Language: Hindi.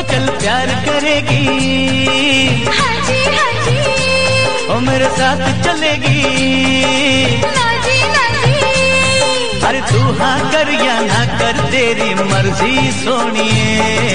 हो प्यार करेगी। हाँ जी हाँ जी ओ मेरे साथ चलेगी। ना जी ना जी अरे तू हाँ कर या ना कर तेरी मर्ज़ी सोनिए।